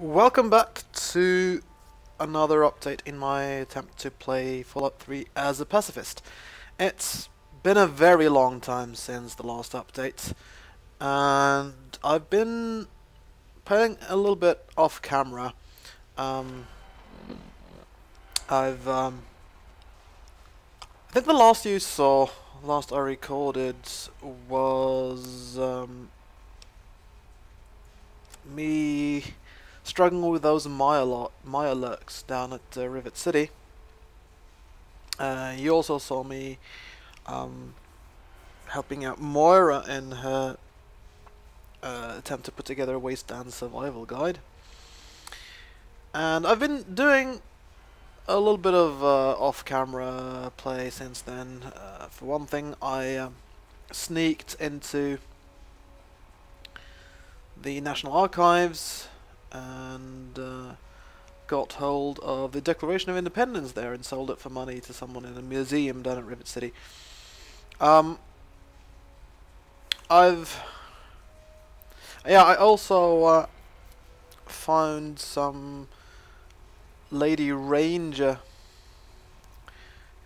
Welcome back to another update in my attempt to play Fallout 3 as a pacifist. It's been a very long time since the last update and I've been playing a little bit off camera. Um, I've um, I think the last you saw, last I recorded was um, me struggling with those Maya lurks down at uh, Rivet City. Uh, you also saw me um, helping out Moira in her uh, attempt to put together a Wasteland survival guide. And I've been doing a little bit of uh, off-camera play since then. Uh, for one thing, I um, sneaked into the National Archives and uh, got hold of the Declaration of Independence there and sold it for money to someone in a museum down at Rivet City. Um, I've yeah, I also uh, found some lady ranger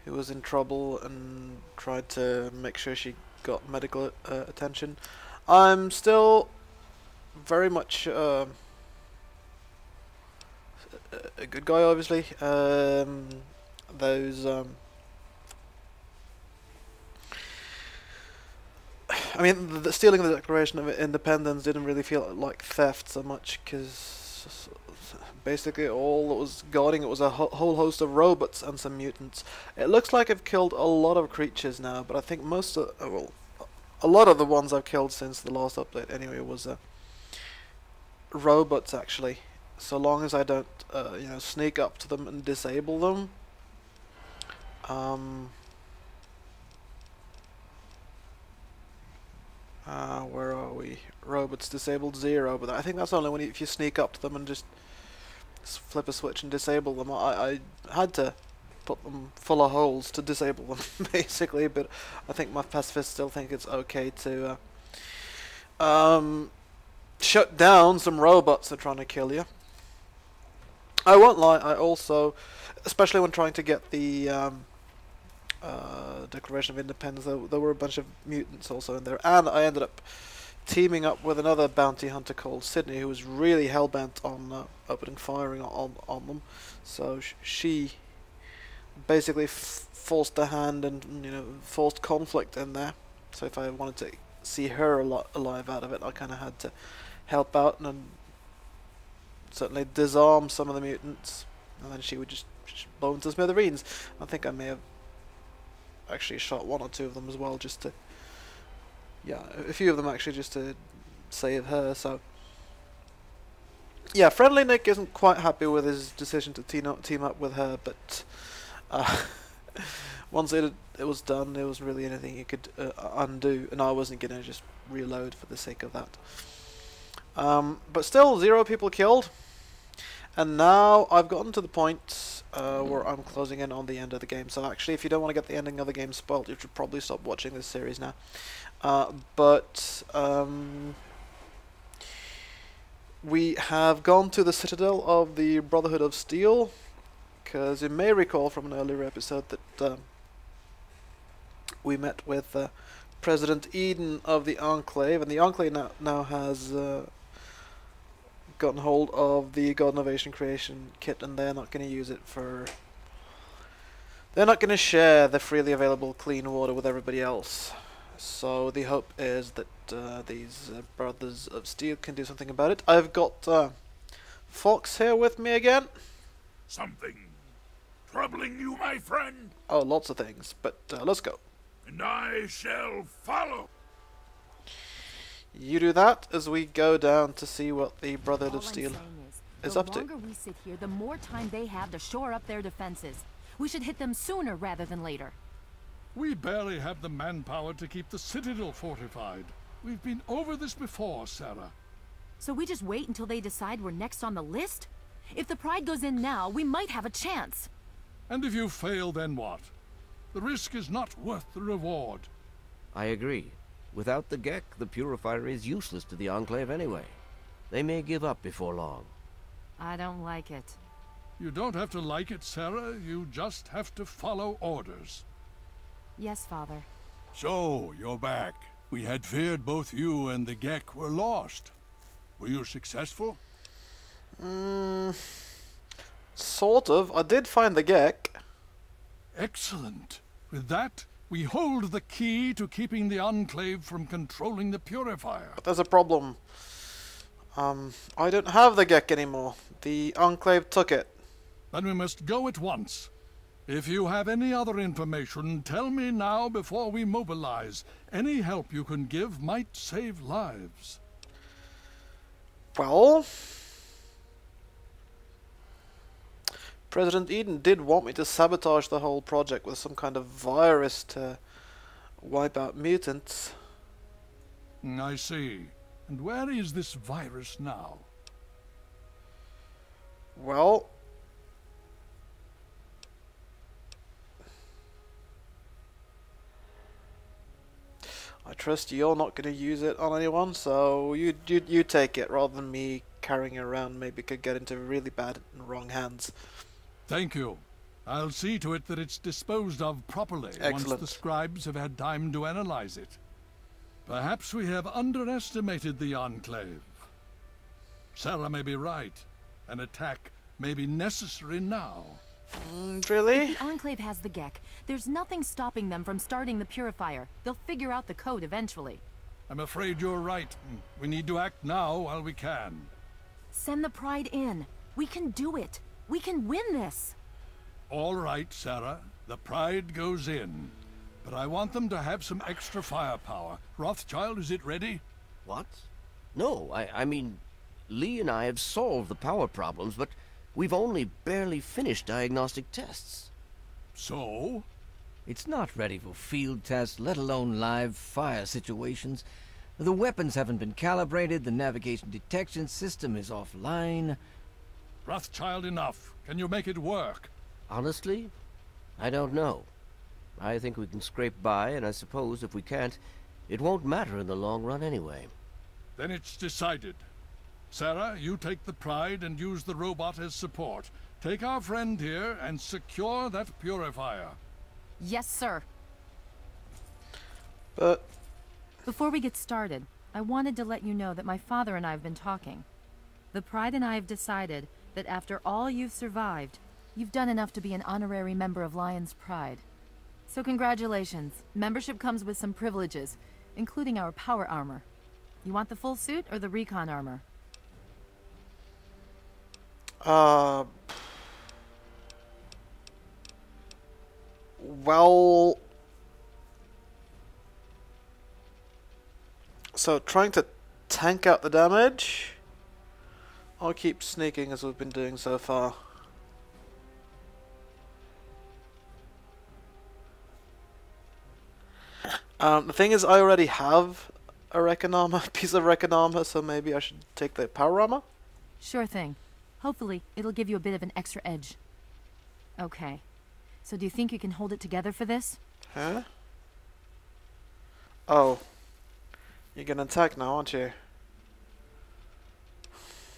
who was in trouble and tried to make sure she got medical uh, attention. I'm still very much uh, a good guy, obviously. Um, those. Um, I mean, the stealing the Declaration of Independence didn't really feel like theft so much because basically all that was guarding it was a ho whole host of robots and some mutants. It looks like I've killed a lot of creatures now, but I think most of uh, well, a lot of the ones I've killed since the last update anyway was uh, robots actually so long as I don't, uh, you know, sneak up to them and disable them. Um, uh, where are we? Robots disabled zero, but I think that's only when you, if you sneak up to them and just flip a switch and disable them. I, I had to put them full of holes to disable them, basically, but I think my pacifists still think it's okay to uh, um, shut down some robots that are trying to kill you. I won't lie, I also, especially when trying to get the um, uh, Declaration of Independence, there, there, were a bunch of mutants also in there, and I ended up teaming up with another bounty hunter called Sydney, who was really hell-bent on uh, opening firing on, on them, so sh she basically forced a hand and, you know, forced conflict in there, so if I wanted to see her al alive out of it, I kind of had to help out and certainly disarm some of the mutants, and then she would just, blow into smithereens. I think I may have actually shot one or two of them as well, just to, yeah, a few of them actually just to save her, so... Yeah, Friendly Nick isn't quite happy with his decision to team up, team up with her, but uh, once it it was done, there wasn't really anything you could uh, undo, and I wasn't going to just reload for the sake of that. Um, but still, zero people killed. And now I've gotten to the point uh, where I'm closing in on the end of the game. So actually, if you don't want to get the ending of the game spoiled, you should probably stop watching this series now. Uh, but um, we have gone to the citadel of the Brotherhood of Steel, because you may recall from an earlier episode that uh, we met with uh, President Eden of the Enclave, and the Enclave now, now has uh, gotten hold of the Garden of Eden Creation Kit and they're not going to use it for... They're not going to share the freely available clean water with everybody else. So the hope is that uh, these uh, Brothers of Steel can do something about it. I've got uh, Fawkes here with me again. Something troubling you, my friend? Oh, lots of things, but uh, let's go. And I shall follow. You do that as we go down to see what the Brotherhood of Steel is, is up to. The longer we sit here, the more time they have to shore up their defenses. We should hit them sooner rather than later. We barely have the manpower to keep the Citadel fortified. We've been over this before, Sarah. So we just wait until they decide we're next on the list? If the Pride goes in now, we might have a chance. And if you fail, then what? The risk is not worth the reward. I agree. Without the Gek, the Purifier is useless to the Enclave anyway. They may give up before long. I don't like it. You don't have to like it, Sarah. You just have to follow orders. Yes, Father. So, you're back. We had feared both you and the Gek were lost. Were you successful? Mm, sort of. I did find the Gek. Excellent. With that, we hold the key to keeping the Enclave from controlling the Purifier. But there's a problem. Um, I don't have the Gek anymore. The Enclave took it. Then we must go at once. If you have any other information, tell me now before we mobilize. Any help you can give might save lives. Well, President Eden did want me to sabotage the whole project with some kind of virus to wipe out mutants. I see. And where is this virus now? Well, I trust you're not going to use it on anyone, so you, you you take it rather than me carrying it around. Maybe could get into really bad and wrong hands. Thank you. I'll see to it that it's disposed of properly once the scribes have had time to analyze it. Perhaps we have underestimated the Enclave. Sarah may be right. An attack may be necessary now. Mm, really? The Enclave has the Gek. There's nothing stopping them from starting the Purifier. They'll figure out the code eventually. I'm afraid you're right. We need to act now while we can. Send the Pride in. We can do it. We can win this. All right, Sarah. The Pride goes in. But I want them to have some extra firepower. Rothschild, is it ready? What? No, I, I mean, Li and I have solved the power problems, but we've only barely finished diagnostic tests. So? It's not ready for field tests, let alone live fire situations. The weapons haven't been calibrated, the navigation detection system is offline. Rothschild, enough. Can you make it work? Honestly, I don't know. I think we can scrape by, and I suppose if we can't, it won't matter in the long run anyway. Then it's decided. Sarah, you take the Pride and use the robot as support. Take our friend here and secure that purifier. Yes, sir. But Before we get started, I wanted to let you know that my father and I have been talking. The Pride and I have decided that after all you've survived, you've done enough to be an honorary member of Lyons' Pride. So congratulations. Membership comes with some privileges, including our power armor. You want the full suit or the recon armor? uh, well, so trying to tank out the damage. I'll keep sneaking as we've been doing so far. Um, the thing is, I already have a Recon armor, piece of Recon armor, so maybe I should take the power armor. Sure thing. Hopefully, it'll give you a bit of an extra edge. Okay. So do you think you can hold it together for this? Huh? Oh. You're gonna attack now, aren't you?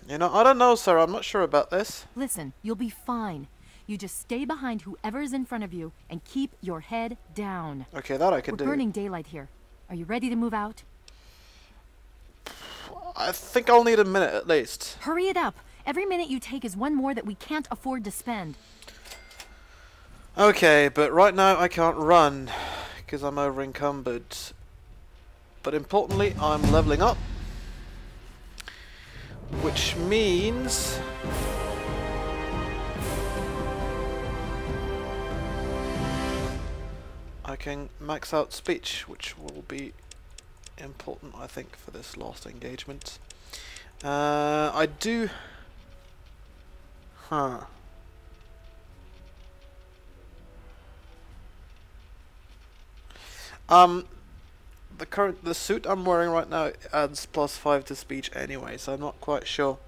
You know, I don't know, sir. I'm not sure about this. Listen, you'll be fine. You just stay behind whoever's in front of you and keep your head down. Okay, that I can We're do. burning daylight here. Are you ready to move out? I think I'll need a minute at least. Hurry it up. Every minute you take is one more that we can't afford to spend. Okay, but right now I can't run because I'm over encumbered. But importantly, I'm leveling up. Which means... I can max out speech, which will be important, I think, for this last engagement. Uh, I do... Huh. Um, the current the suit I'm wearing right now adds plus five to speech anyway, so I'm not quite sure.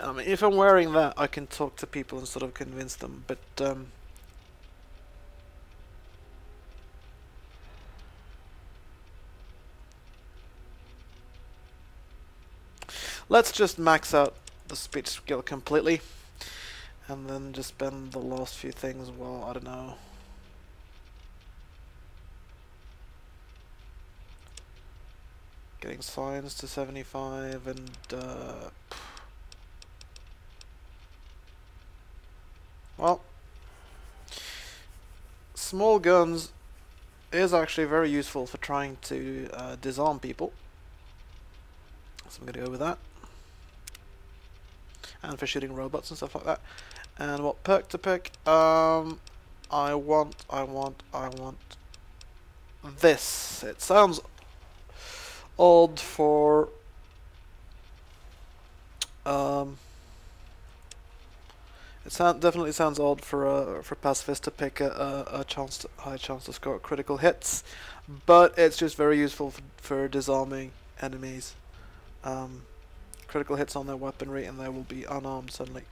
I mean, if I'm wearing that, I can talk to people and sort of convince them, but um. Let's just max out the speech skill completely, and then just spend the last few things. Well, I don't know. Getting science to 75 and uh, well, small guns is actually very useful for trying to uh, disarm people. So I'm going to go with that. And for shooting robots and stuff like that. And what perk to pick? Um, I want, I want, I want this. It sounds odd for um, it sound, definitely sounds odd for uh, for pacifist to pick a, a, a chance to, high chance to score critical hits, but it's just very useful for, for disarming enemies. Um, critical hits on their weaponry and they will be unarmed suddenly.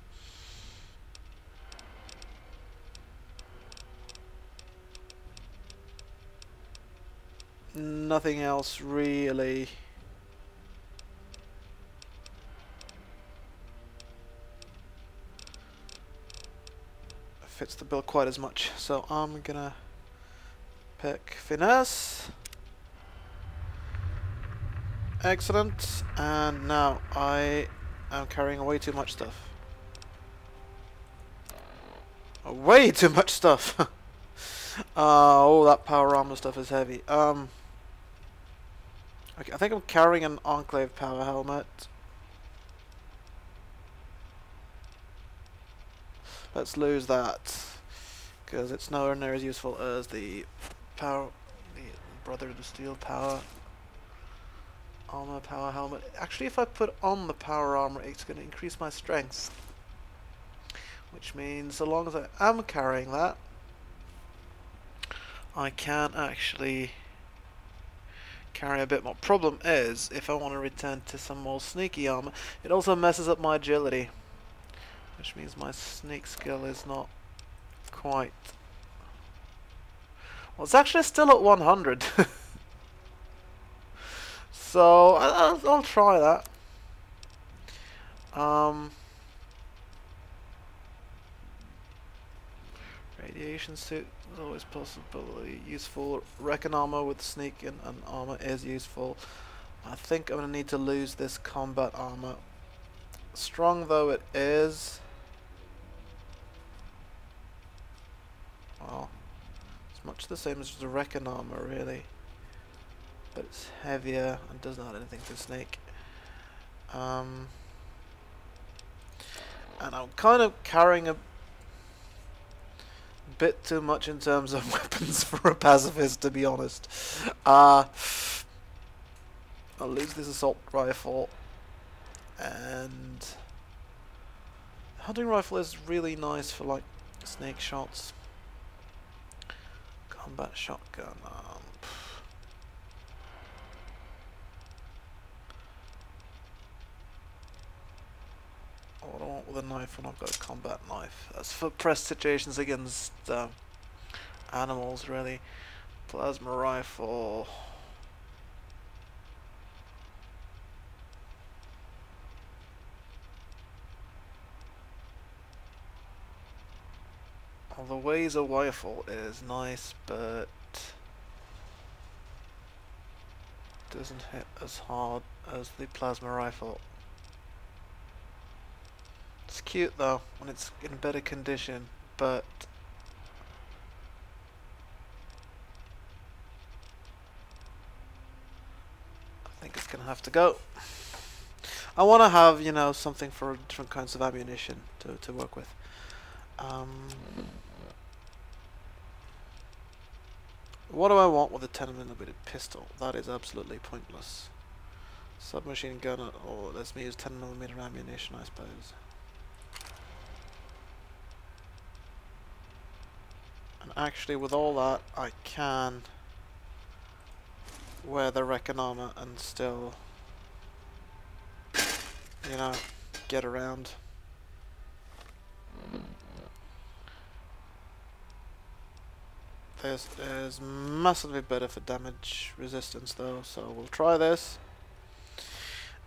Nothing else really. fits the bill quite as much. So I'm gonna pick finesse. Excellent. And now I am carrying way too much stuff. Way too much stuff. uh, oh, that power armor stuff is heavy. Um, okay, I think I'm carrying an Enclave power helmet. Let's lose that because it's nowhere near as useful as the power, the Brother of the Steel power armor power helmet. Actually, if I put on the power armor, it's going to increase my strength, which means so long as I am carrying that, I can actually carry a bit more. Problem is, if I want to return to some more sneaky armor, it also messes up my agility which means my sneak skill is not quite... Well, it's actually still at 100. so, I'll, I'll, try that. Um, radiation suit is always possibly useful. Recon armor with sneak and, and armor is useful. I think I'm going to need to lose this combat armor. Strong though it is, Well, it's much the same as the Recon armor, really. But it's heavier and does not add anything to Snake. Um, and I'm kind of carrying a bit too much in terms of weapons for a pacifist, to be honest. Uh, I'll lose this assault rifle and hunting rifle is really nice for like snake shots combat shotgun. Um, what I want with a knife when I've got a combat knife? That's for press situations against uh, animals, really. Plasma rifle. Well, the Laser Rifle is nice, but doesn't hit as hard as the Plasma Rifle. It's cute though, when it's in better condition, but I think it's gonna have to go. I want to have, you know, something for different kinds of ammunition to, to work with. Um, what do I want with a 10 millimeter pistol? That is absolutely pointless. Submachine gun, or oh, let me use 10 millimeter ammunition, I suppose. And actually, with all that, I can wear the Recon armor and still, you know, get around. This is massively better for damage resistance though, so we'll try this.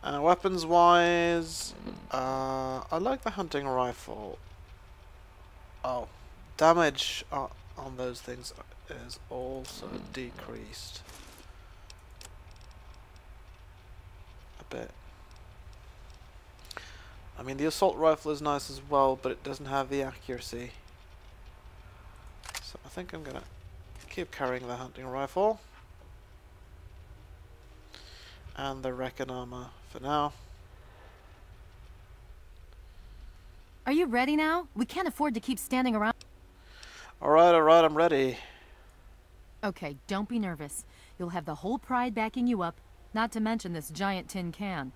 Uh, weapons wise, uh, I like the hunting rifle. Oh, damage uh, on those things is also decreased a bit. I mean, the assault rifle is nice as well, but it doesn't have the accuracy. So I think I'm gonna keep carrying the hunting rifle and the Recon armor for now. Are you ready now? We can't afford to keep standing around. Alright, alright, I'm ready. Okay, don't be nervous. You'll have the whole pride backing you up, not to mention this giant tin can.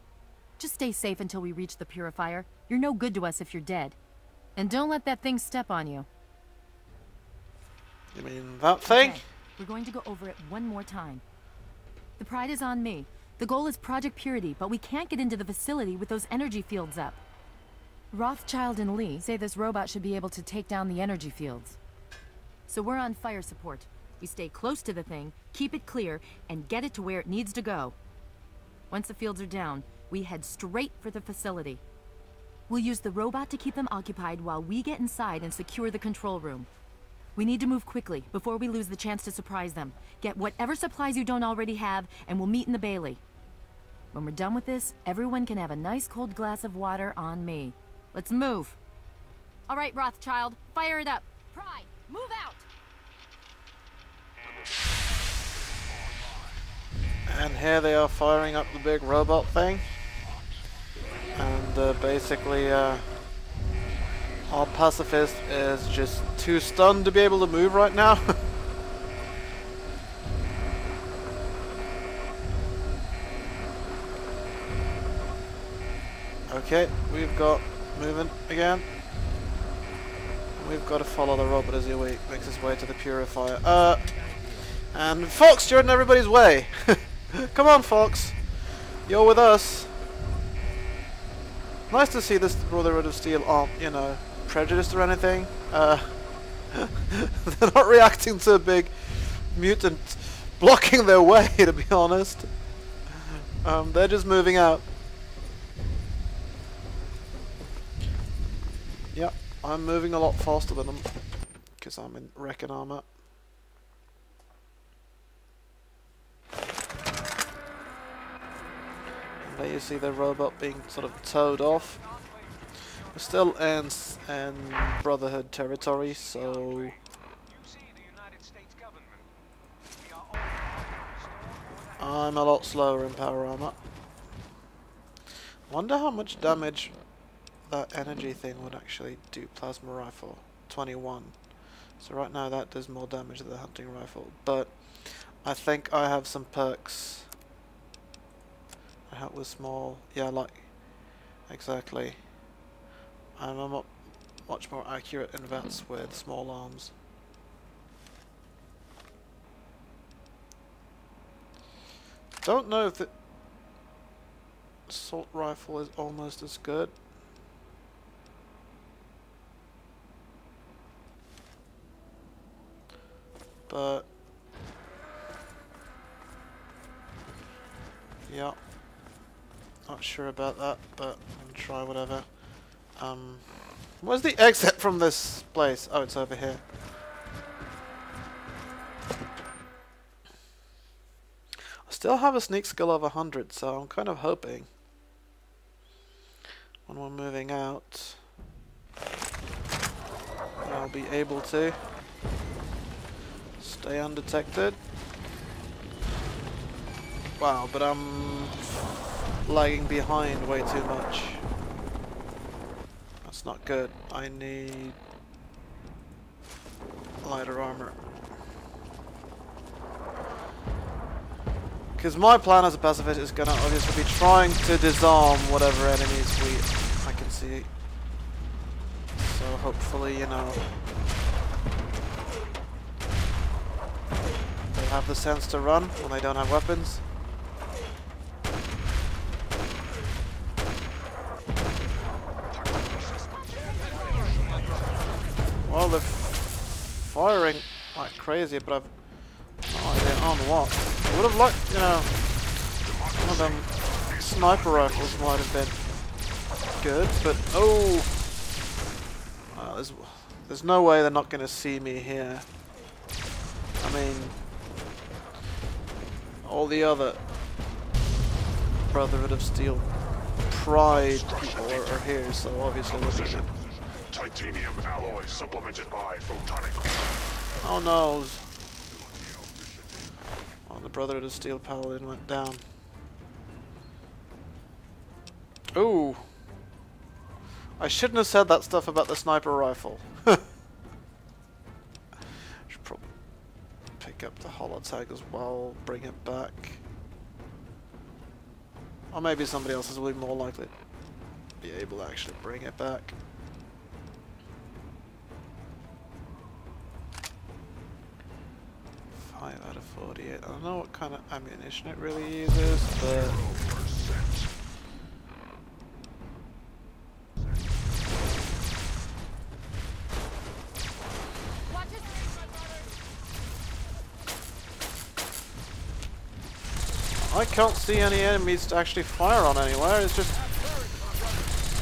Just stay safe until we reach the purifier. You're no good to us if you're dead. And don't let that thing step on you. You mean that thing? Okay, we're going to go over it one more time. The pride is on me. The goal is Project Purity, but we can't get into the facility with those energy fields up. Rothschild and Li say this robot should be able to take down the energy fields. So we're on fire support. We stay close to the thing, keep it clear, and get it to where it needs to go. Once the fields are down, we head straight for the facility. We'll use the robot to keep them occupied while we get inside and secure the control room. We need to move quickly before we lose the chance to surprise them. Get whatever supplies you don't already have, and we'll meet in the Bailey. When we're done with this, everyone can have a nice cold glass of water on me. Let's move. All right, Rothschild, fire it up. Pride, move out! And here they are firing up the big robot thing. And uh, basically, uh, our pacifist is just too stunned to be able to move right now. okay, we've got movement again. We've got to follow the robot as he makes his way to the purifier. Uh, and Fawkes, you're in everybody's way. Come on, Fawkes. You're with us. Nice to see this Brotherhood of Steel aren't, you know, prejudiced or anything. Uh, they're not reacting to a big mutant blocking their way, to be honest. Um, they're just moving out. Yep, I'm moving a lot faster than them because I'm in Recon armor. There you see the robot being sort of towed off. We're still in, in Brotherhood territory, so... I'm a lot slower in power armor. Wonder how much damage that energy thing would actually do plasma rifle. 21. So right now that does more damage than the hunting rifle. But I think I have some perks I help with small, yeah, like, exactly. I'm a much more accurate in VATS mm-hmm. with small arms. Don't know if the assault rifle is almost as good. But yeah. Not sure about that, but I'll try whatever. Um, where's the exit from this place? Oh, it's over here. I still have a sneak skill of 100, so I'm kind of hoping when we're moving out I'll be able to stay undetected. Wow, but I'm lagging behind way too much. That's not good. I need lighter armor. Because my plan as a pacifist is going to obviously be trying to disarm whatever enemies we I can see. So hopefully, you know, they have the sense to run when they don't have weapons. Well, they're firing like crazy, but I've no idea on what. I would have liked, you know, one of them sniper rifles might have been good, but oh, uh, there's there's no way they're not going to see me here. I mean, all the other Brotherhood of Steel Pride people are, are here, so obviously we're. Titanium alloy supplemented by photonic. Oh no! Oh, the Brotherhood of Steel Paladin went down. Ooh! I shouldn't have said that stuff about the sniper rifle. Up the holotag as well, bring it back. Or maybe somebody else is will be more likely to be able to actually bring it back. Five out of forty-eight. I don't know what kind of ammunition it really uses, but I can't see any enemies to actually fire on anywhere. It's just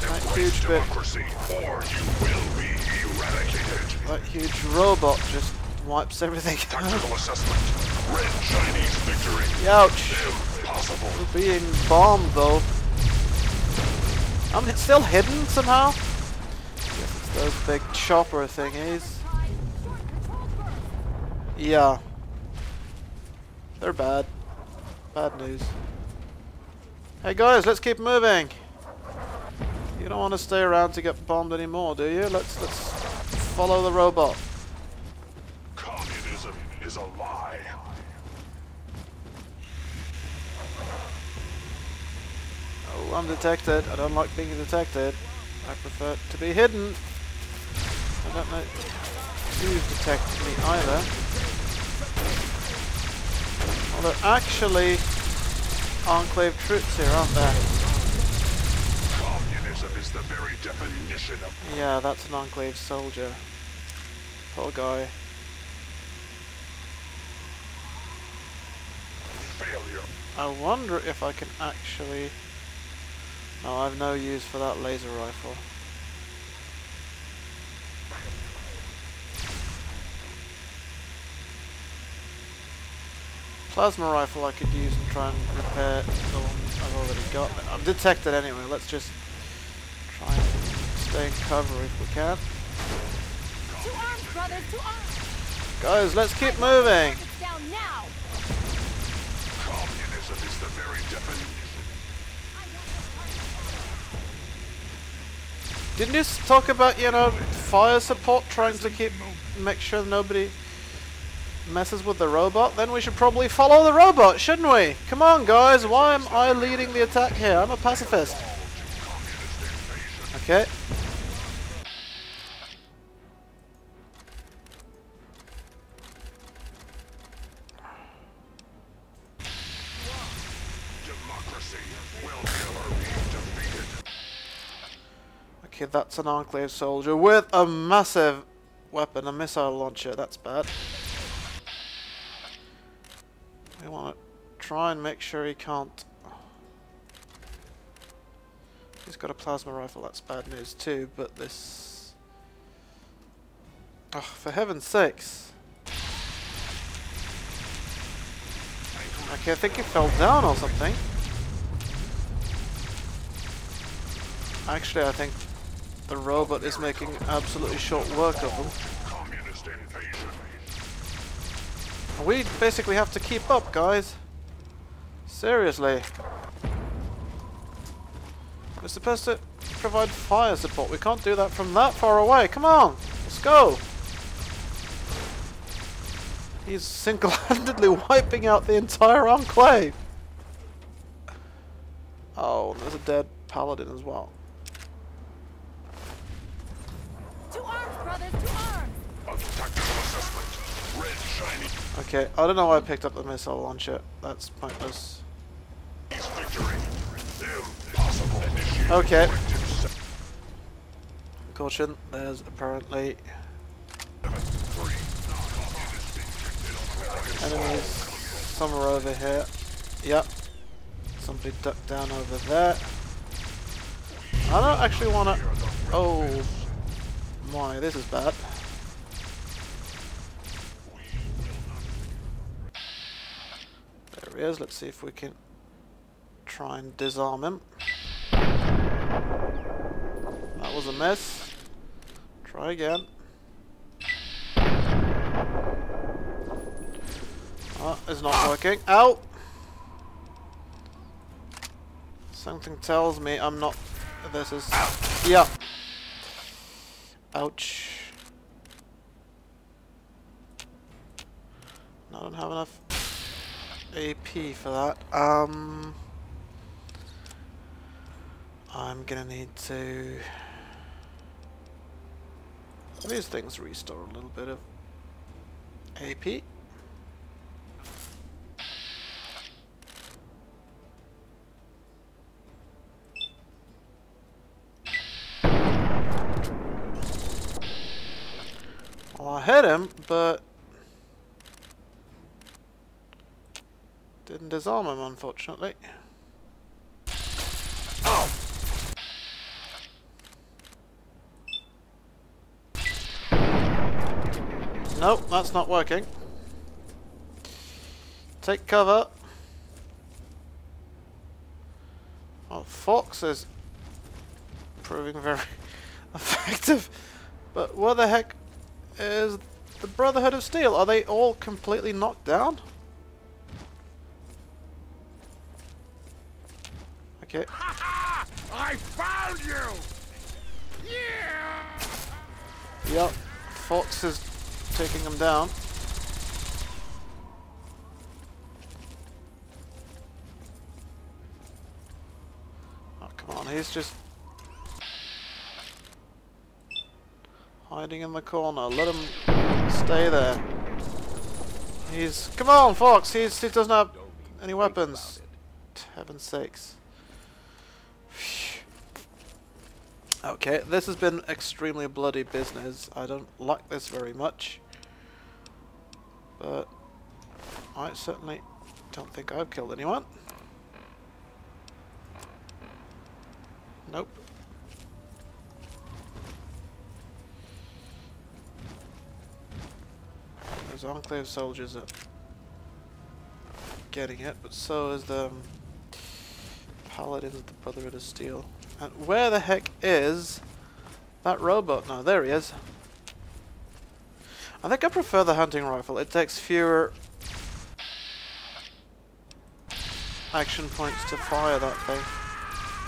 that huge bit, or you will be eradicated. that huge robot just wipes everything out. Tactical assessment. Red Chinese victory. Ouch! Impossible. We're being bombed though. I'm it's still hidden somehow. Guess it's those big chopper thingies. Yeah. They're bad. Bad news. Hey guys, let's keep moving. You don't want to stay around to get bombed anymore, do you? Let's let's follow the robot. Communism is a lie. Oh, I'm detected. I don't like being detected. I prefer to be hidden. I don't know who's detected me either. Well, there are actually Enclave troops here, aren't there? Communism is the very definition of Yeah, that's an Enclave soldier. Poor guy. failure. I wonder if I can actually... No, I've no use for that laser rifle. Plasma rifle I could use and try and repair the one I've already got. But I'm detected anyway, let's just try and stay in cover if we can. To arms, brothers, to arms! Guys, let's keep moving! It's down now! Communism is the very definition. Didn't you talk about, you know, fire support trying to keep, make sure nobody messes with the robot? Then we should probably follow the robot, shouldn't we? Come on, guys, why am I leading the attack here? I'm a pacifist. Okay. Okay, that's an Enclave soldier with a massive weapon, a missile launcher. That's bad. We want to try and make sure he can't. He's got a plasma rifle. That's bad news too. But this. Oh, for heaven's sakes! Okay, I think he fell down or something. Actually, I think the robot is making absolutely short work of them. We basically have to keep up, guys. Seriously. We're supposed to provide fire support. We can't do that from that far away. Come on, let's go. He's single-handedly wiping out the entire enclave. Oh, there's a dead paladin as well. To arms, brothers, to arms! A tactical assessment. Red shiny. Okay, I don't know why I picked up the missile launcher. That's pointless. Okay. Caution, there's apparently enemies somewhere over here. Yep. Somebody ducked down over there. I don't actually want to... Oh my, this is bad. There he is. Let's see if we can try and disarm him. That was a miss. Try again. Oh, it's not working. Ow! Something tells me I'm not... This is... Yeah. Ouch. I don't have enough AP for that. Um... I'm gonna need to... These things restore a little bit of AP. Well, I hit him, but didn't disarm him, unfortunately. Oh! Nope, that's not working. Take cover. Well, Fawkes is proving very effective. But what the heck is the Brotherhood of Steel? Are they all completely knocked down? Okay. I found you! Yeah! Yep. Fawkes is taking him down. Oh, come on. He's just hiding in the corner. Let him stay there. He's... Come on, Fawkes! He's, he doesn't have any weapons. Heaven's sakes. Okay, this has been extremely bloody business. I don't like this very much. But I certainly don't think I've killed anyone. Nope. There's Enclave soldiers that getting it, but so is the Paladins of the Brotherhood of Steel. And where the heck is that robot now? There he is. I think I prefer the hunting rifle. It takes fewer action points to fire that thing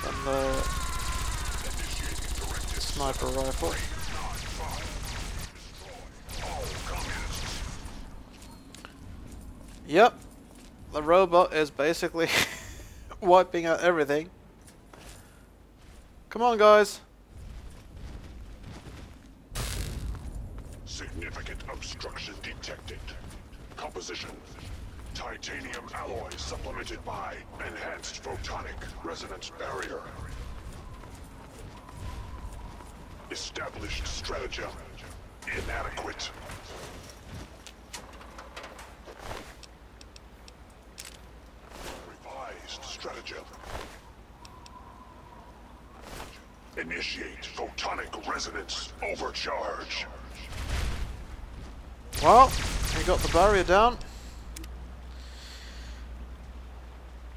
than the sniper rifle. Yep, the robot is basically wiping out everything. Come on, guys. Significant obstruction detected. Composition. Titanium alloy supplemented by enhanced photonic resonance barrier. Established stratagem. Inadequate. Revised stratagem. Initiate photonic resonance overcharge. Well, we got the barrier down.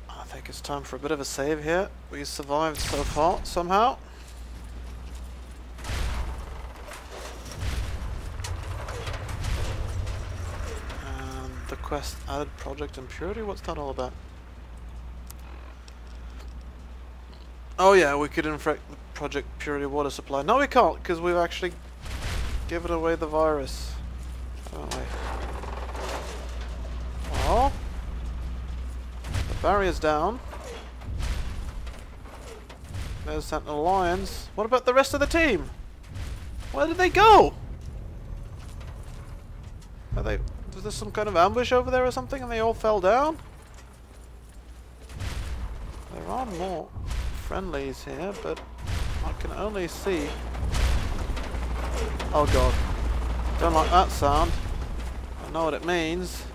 I think it's time for a bit of a save here. We survived so far, somehow. And the quest added Project Impurity? What's that all about? Oh yeah, we could infect Project Purity water supply. No we can't, because we've actually given away the virus. Haven't we? Well, the barrier's down. There's Sentinel Lyons. What about the rest of the team? Where did they go? Are they... Was there some kind of ambush over there or something and they all fell down? There are more friendlies here, but I can only see... Oh god. Don't like that sound. I know what it means.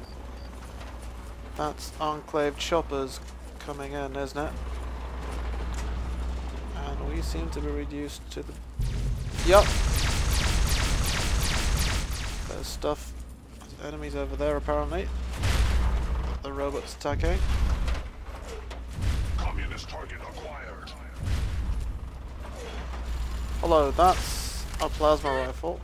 That's Enclave choppers coming in, isn't it? And we seem to be reduced to the... Yup! There's stuff, there's enemies over there apparently. The robot's attacking. Communist target acquired. Hello, that's a plasma rifle.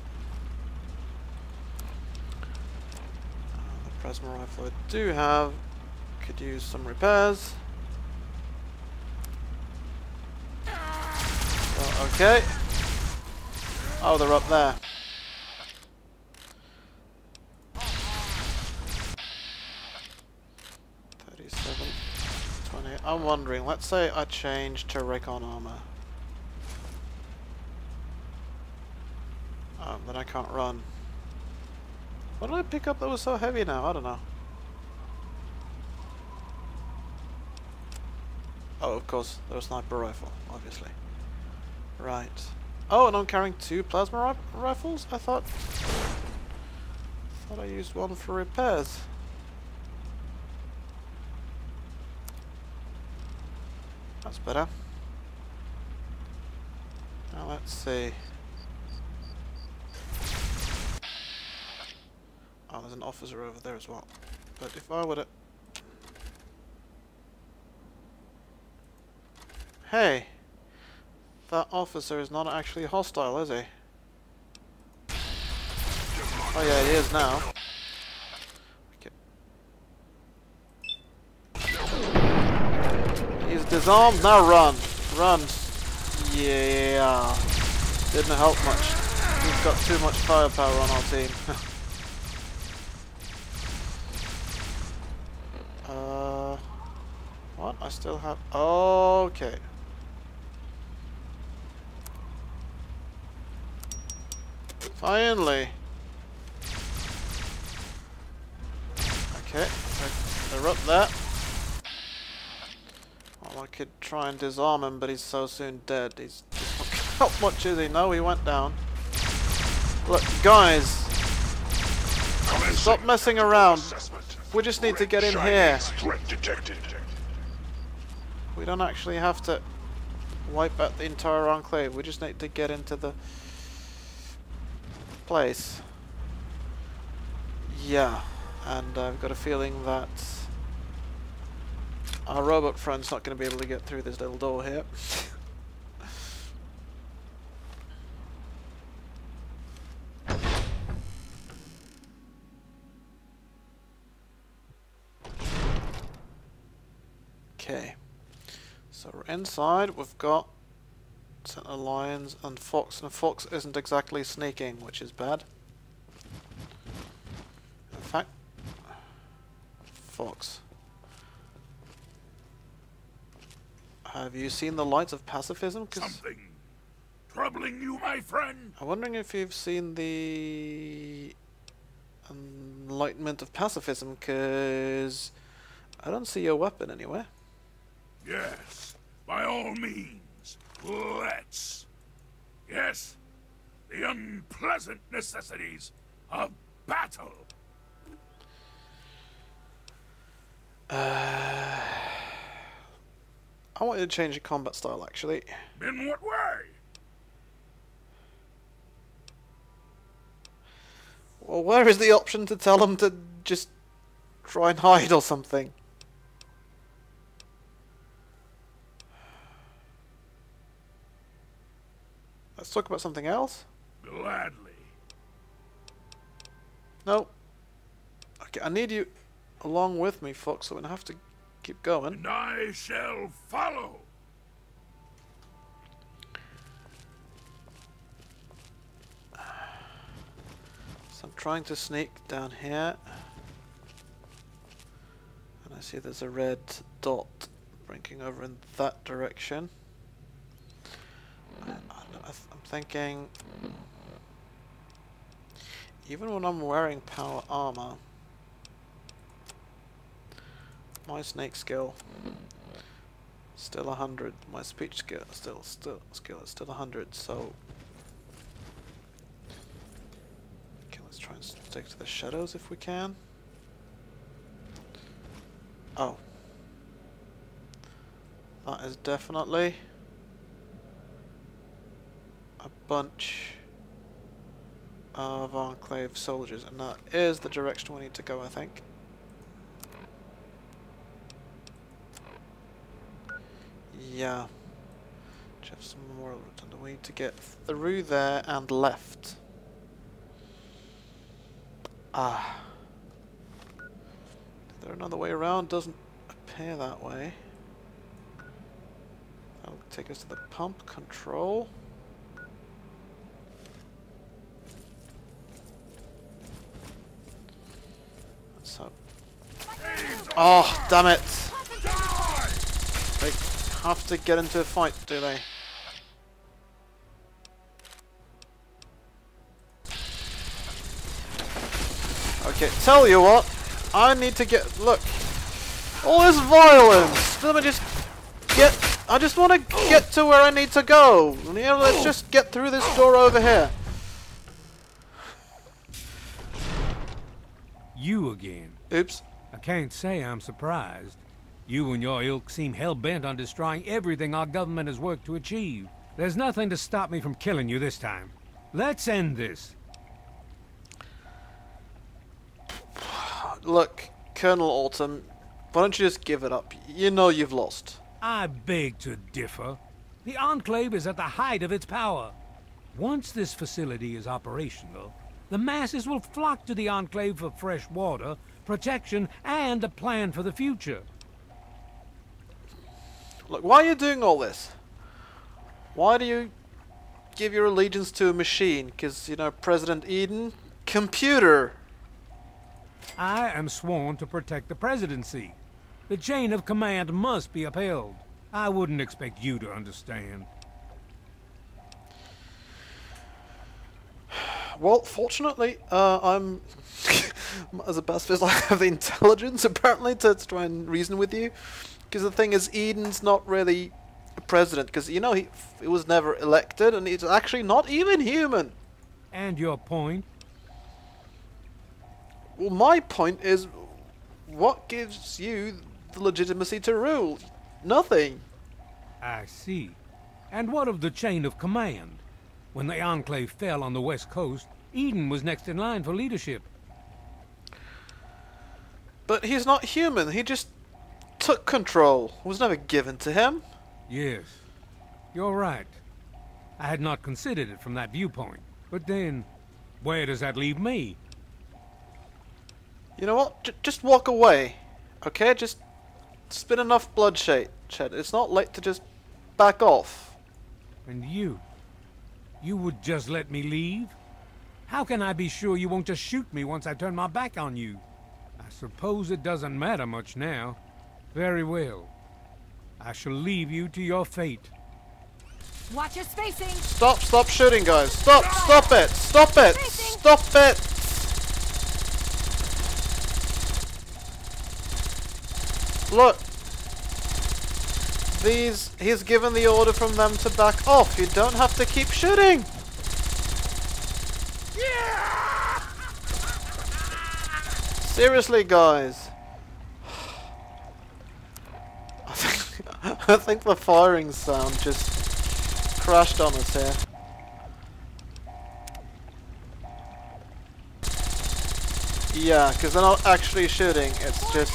Uh, the plasma rifle I do have could use some repairs. Okay. Oh, they're up there. Thirty-seven. I'm wondering. Let's say I change to recon armor. Um, then I can't run. What did I pick up that was so heavy now? I don't know. Oh, of course, there's a sniper rifle, obviously. Right. Oh, and I'm carrying two plasma ri rifles? I thought... thought I used one for repairs. That's better. Now let's see. Oh, there's an officer over there as well. But if I were to... Hey! That officer is not actually hostile, is he? Oh yeah, he is now. Okay. He's disarmed, now run! Run! Yeah! Didn't help much. We've got too much firepower on our team. uh, what? I still have... Okay. Finally! Okay, they're up there. Well, I could try and disarm him, but he's so soon dead. He's how much is he? No, he went down. Look, guys, stop messing around. We just need to get in here. We don't actually have to wipe out the entire enclave. We just need to get into the place. Yeah, and I've got a feeling that our robot friend's not going to be able to get through this little door here. Okay. So we're inside, we've got Sentinel Lyons and Fawkes, and Fawkes isn't exactly sneaking, which is bad. In fact, Fawkes. Have you seen the lights of pacifism? Something troubling you, my friend? I'm wondering if you've seen the Enlightenment of Pacifism, because I don't see your weapon anywhere. Yes, by all means. Let's. Yes, the unpleasant necessities of battle. Uh, I want you to change your combat style, actually. In what way? Well, where is the option to tell them to just try and hide or something? Let's talk about something else. Gladly. No. Okay, I need you along with me, Fawkes, so we're gonna have to keep going. And I shall follow. So I'm trying to sneak down here. And I see there's a red dot blinking over in that direction. I'm thinking... Even when I'm wearing power armor, my snake skill still a 100. My speech skill still still skill is still a 100. So Okay, let's try and stick to the shadows if we can. Oh. That is definitely bunch of Enclave soldiers, and that is the direction we need to go, I think. Yeah. Jefferson Memorial Rotunda. We need to get through there and left. Ah. Is there another way around? Doesn't appear that way. That'll take us to the pump control. Let's hope. Oh, damn it! They have to get into a fight, do they? Okay, tell you what, I need to get look. All this violence. Let me just get. I just want to get to where I need to go. You know, let's just get through this door over here. You again. Oops. I can't say I'm surprised. You and your ilk seem hell-bent on destroying everything our government has worked to achieve. There's nothing to stop me from killing you this time. Let's end this. Look, Colonel Autumn, why don't you just give it up? You know you've lost. I beg to differ. The Enclave is at the height of its power. Once this facility is operational, the masses will flock to the Enclave for fresh water, protection, and a plan for the future. Look, why are you doing all this? Why do you give your allegiance to a machine? Because, you know, President Eden? Computer! I am sworn to protect the presidency. The chain of command must be upheld. I wouldn't expect you to understand. Well, fortunately, uh, I'm as a pacifist. I have the intelligence apparently to, to try and reason with you. Because the thing is, Eden's not really a president. Because you know he he was never elected, and he's actually not even human. And your point? Well, my point is, what gives you the legitimacy to rule? Nothing. I see. And what of the chain of command? When the Enclave fell on the west coast, Eden was next in line for leadership. But he's not human. He just took control. It was never given to him. Yes, you're right. I had not considered it from that viewpoint. But then, where does that leave me? You know what? J just walk away. Okay? Just it's enough bloodshed. Shed. It's not late to just back off. And you? You would just let me leave? How can I be sure you won't just shoot me once I turn my back on you? I suppose it doesn't matter much now. Very well. I shall leave you to your fate. Watch your spacing. Stop, stop shooting, guys. Stop, stop it. Stop it. Stop it. Look. These, he's given the order from them to back off. You don't have to keep shooting. Seriously, guys. I think, I think the firing sound just crashed on us here. Yeah, because they're not actually shooting, it's just...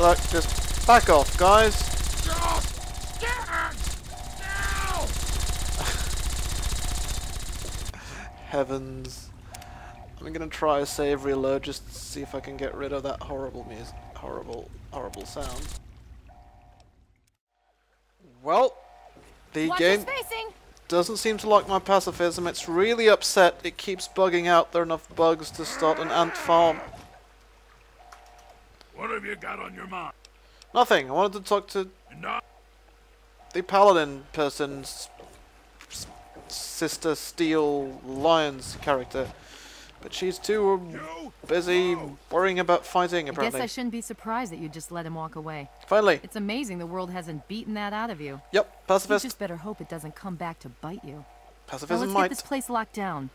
Look, just back off, guys. Heavens. I'm gonna try a save reload just to see if I can get rid of that horrible music, horrible, horrible sound. Well, the Watch game doesn't seem to like my pacifism. It's really upset. It keeps bugging out. There are enough bugs to start an ant farm. What have you got on your mind? Nothing. I wanted to talk to No. the paladin person's sister Steel Lion's character, but she's too um, busy worrying about fighting. I guess I shouldn't be surprised that you just let him walk away. Finally. It's amazing the world hasn't beaten that out of you. Yep. You Pacifist. just better hope it doesn't come back to bite you. Now Pacifism let's might. get this place locked down.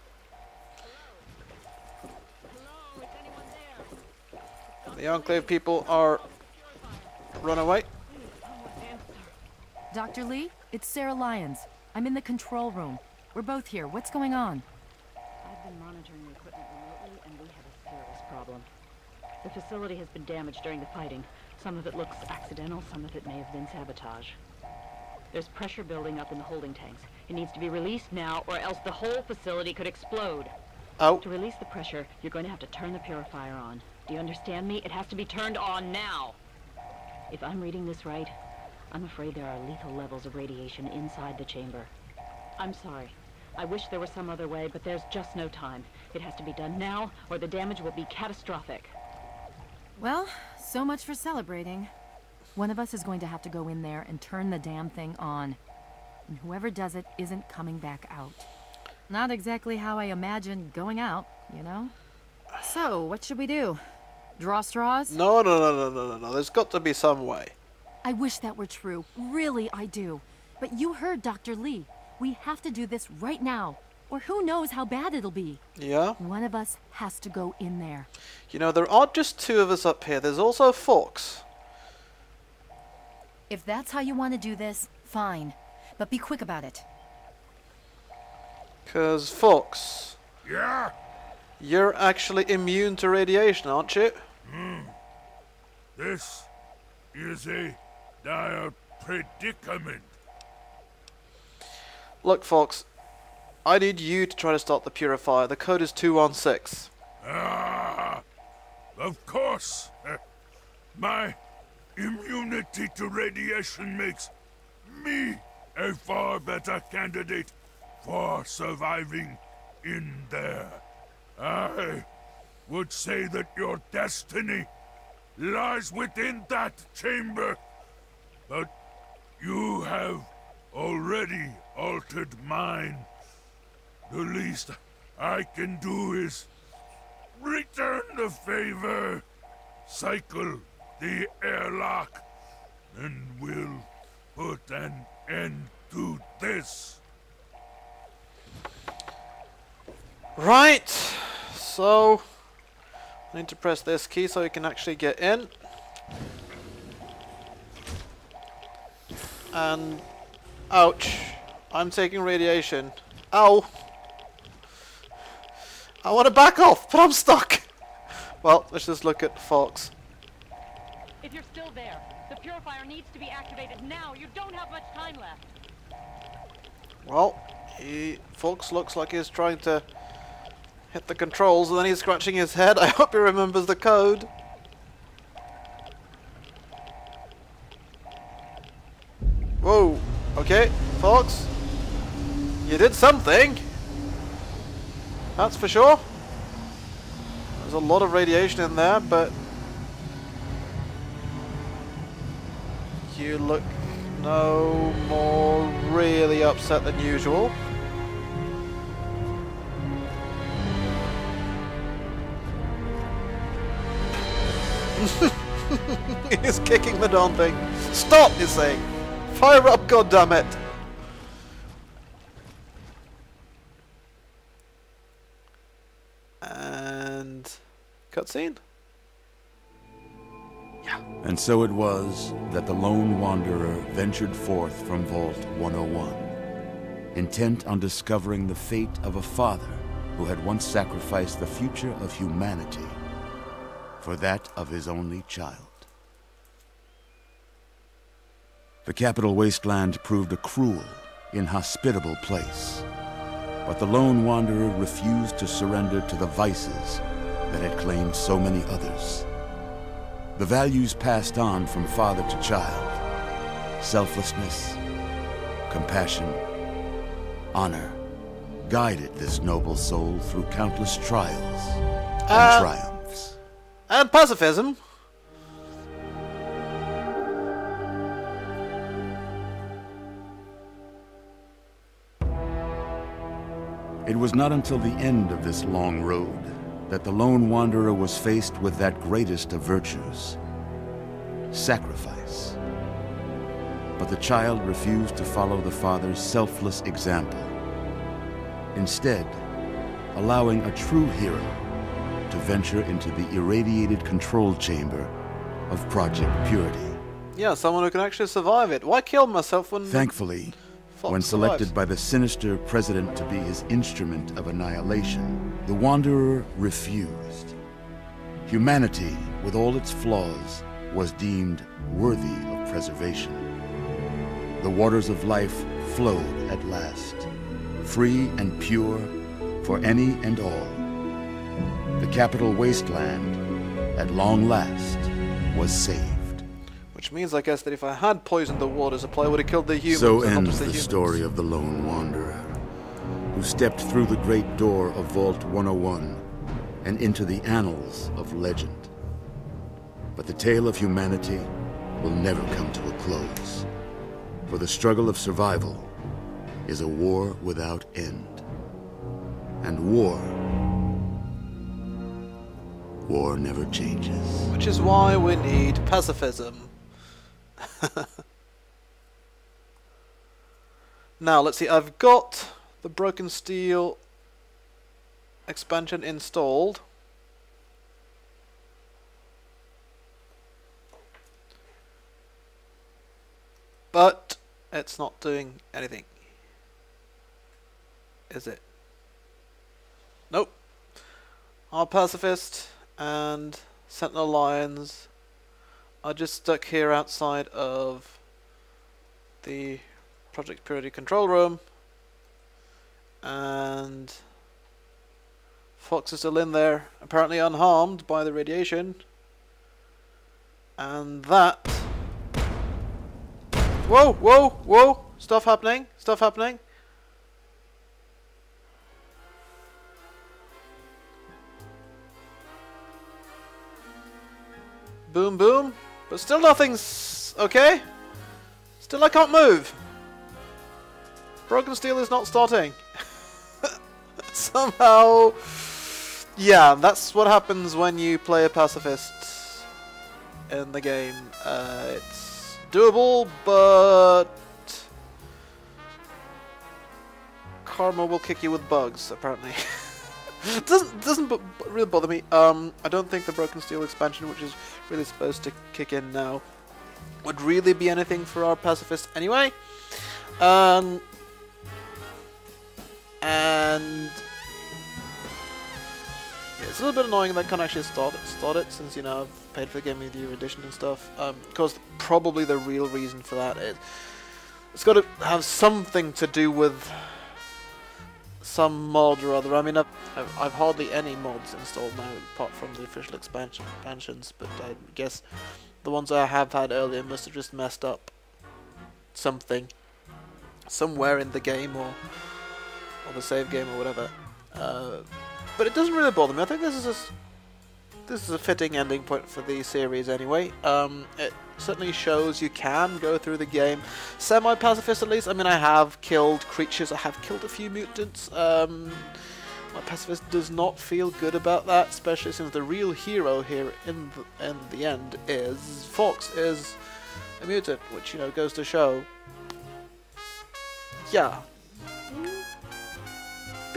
The Enclave people are run away. Dr. Li, it's Sarah Lyons. I'm in the control room. We're both here. What's going on? I've been monitoring the equipment remotely, and we have a serious problem. The facility has been damaged during the fighting. Some of it looks accidental, some of it may have been sabotage. There's pressure building up in the holding tanks. It needs to be released now, or else the whole facility could explode. Oh, To release the pressure, you're going to have to turn the purifier on. Do you understand me? It has to be turned on now. If I'm reading this right, I'm afraid there are lethal levels of radiation inside the chamber. I'm sorry. I wish there was some other way, but there's just no time. It has to be done now, or the damage will be catastrophic. Well, so much for celebrating. One of us is going to have to go in there and turn the damn thing on. And whoever does it isn't coming back out. Not exactly how I imagined going out, you know? So, what should we do? Draw straws? no, no, no, no, no, no, no. There's got to be some way. I wish that were true. Really, I do. But you heard Dr. Li. We have to do this right now. Or who knows how bad it'll be. Yeah? One of us has to go in there. You know, there aren't just two of us up here. There's also Fawkes. If that's how you want to do this, fine. But be quick about it. Because, Fawkes, Yeah? you're actually immune to radiation, aren't you? Hmm. This is a dire predicament. Look, Fawkes, I need you to try to start the purifier. The code is 216. Ah, of course. My immunity to radiation makes me a far better candidate for surviving in there. I would say that your destiny lies within that chamber, but you have already altered mine. The least I can do is return the favor, cycle the airlock, and we'll put an end to this. Right, so I need to press this key so we can actually get in. And ouch, I'm taking radiation. Ow! I want to back off, but I'm stuck. Well, let's just look at Fawkes. If you're still there, the purifier needs to be activated now. You don't have much time left. Well, he Fawkes looks like he's trying to hit the controls, and then he's scratching his head. I hope he remembers the code. Whoa. Okay, Fawkes. You did something. That's for sure. There's a lot of radiation in there, but you look no more really upset than usual. He's kicking the darn thing. Stop, he's saying. Fire up, goddammit. And cutscene. And so it was that the lone wanderer ventured forth from Vault 101, intent on discovering the fate of a father who had once sacrificed the future of humanity for that of his only child. The capital wasteland proved a cruel, inhospitable place, but the lone wanderer refused to surrender to the vices that had claimed so many others. The values passed on from father to child selflessness, compassion, honor guided this noble soul through countless trials and Uh, triumphs. And pacifism. It was not until the end of this long road that the lone wanderer was faced with that greatest of virtues sacrifice. But the child refused to follow the father's selfless example, instead, allowing a true hero to venture into the irradiated control chamber of Project Purity. Yeah, someone who can actually survive it. Why kill myself when... Thankfully, when selected by the sinister president to be his instrument of annihilation, the Wanderer refused. Humanity, with all its flaws, was deemed worthy of preservation. The waters of life flowed at last, free and pure for any and all. The capital wasteland, at long last, was saved. Which means, I guess, that if I had poisoned the water supply, I would have killed the humans. So ends just the story of the Lone Wanderer, who stepped through the great door of Vault 101 and into the annals of legend. But the tale of humanity will never come to a close, for the struggle of survival is a war without end. And war, war never changes. Which is why we need pacifism. now, let's see, I've got the Broken Steel expansion installed. But it's not doing anything. Is it? Nope. Our pacifist and Sentinel Lyons are just stuck here outside of the Project Purity control room and Fawkes is still in there, apparently unharmed by the radiation. And that Whoa, whoa, whoa! Stuff happening, stuff happening. Boom, boom. But still nothing's okay. Still I can't move. Broken Steel is not starting. Somehow... Yeah, that's what happens when you play a pacifist in the game. Uh, it's doable, but... Karma will kick you with bugs, apparently. doesn't doesn't really bother me. Um, I don't think the Broken Steel expansion, which is really supposed to kick in now, would really be anything for our pacifist anyway. Um, and yeah, it's a little bit annoying that I can't actually start it, start it since you know I've paid for the Game of the edition and stuff. Um, because probably the real reason for that is it's got to have something to do with some mod or other. I mean, I've, I've, I've hardly any mods installed now apart from the official expansion expansions, but I guess the ones I have had earlier must have just messed up something somewhere in the game or or the save game or whatever. Uh, but it doesn't really bother me. I think this is s- this is a fitting ending point for the series anyway. Um, it certainly shows you can go through the game semi-pacifist at least. I mean, I have killed creatures. I have killed a few mutants. Um, my pacifist does not feel good about that, especially since the real hero here in the, in the end is Fawkes is a mutant, which you know goes to show. Yeah,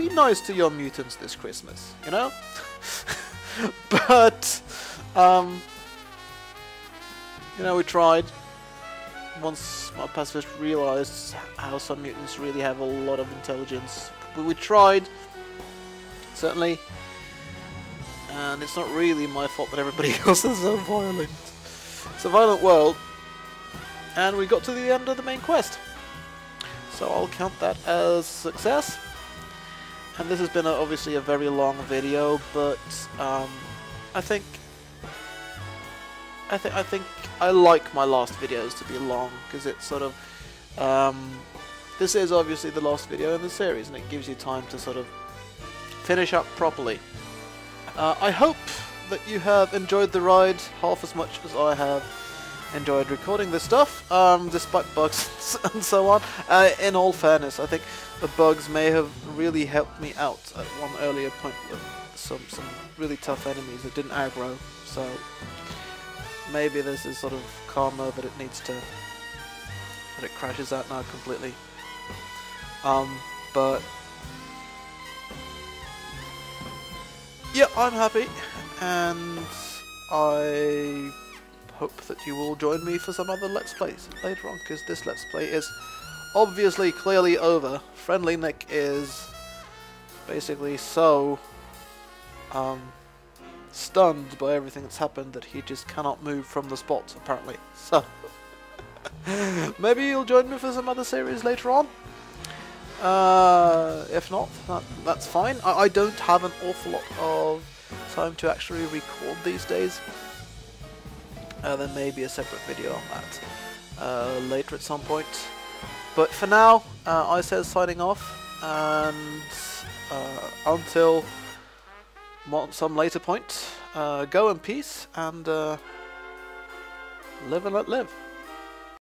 be nice to your mutants this Christmas, you know? but, um, you know, we tried. Once my pacifist realized how some mutants really have a lot of intelligence, we, we tried, certainly, and it's not really my fault that everybody else is so violent. It's a violent world, and we got to the end of the main quest. So I'll count that as success. And this has been a, obviously a very long video, but um, I think I think I think I like my last videos to be long because it's sort of um, this is obviously the last video in the series, and it gives you time to sort of finish up properly. Uh, I hope that you have enjoyed the ride half as much as I have enjoyed recording this stuff, um, despite bugs and so on. Uh, in all fairness, I think the bugs may have really helped me out at one earlier point with some some really tough enemies that didn't aggro. So maybe this is sort of karma that it needs to that it crashes out now completely. Um, but yeah, I'm happy, and I hope that you will join me for some other Let's Plays later on, because this Let's Play is obviously clearly over. Friendly Nick is basically so um, stunned by everything that's happened that he just cannot move from the spot, apparently. So, maybe you'll join me for some other series later on. Uh, if not, that, that's fine. I, I don't have an awful lot of time to actually record these days. Uh, there may be a separate video on that uh, later at some point. But for now, uh, I says signing off, and uh, until some later point, uh, go in peace and uh, live and let live.